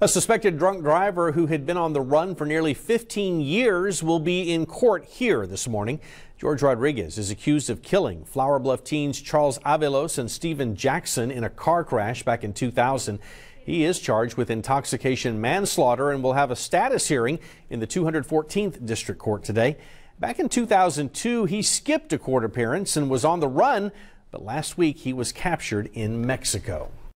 A suspected drunk driver who had been on the run for nearly 15 years will be in court here this morning. George Rodriguez is accused of killing Flour Bluff teens Charles Avalos and Steven Jackson in a car crash back in 2000. He is charged with intoxication manslaughter and will have a status hearing in the 214th District Court today. Back in 2002, he skipped a court appearance and was on the run, but last week he was captured in Mexico.